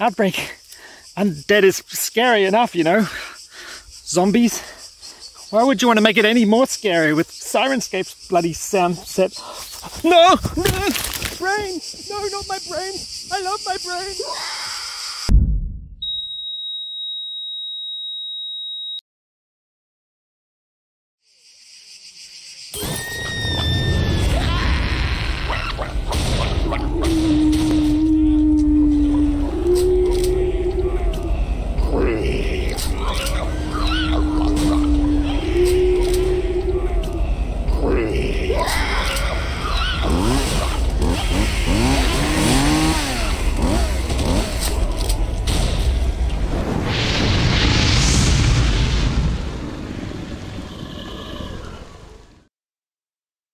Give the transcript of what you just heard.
Outbreak. Undead is scary enough, you know. Zombies. Why would you want to make it any more scary with Syrinscape's bloody sound set? No! No! Brain! No, not my brain! I love my brain! Podcast.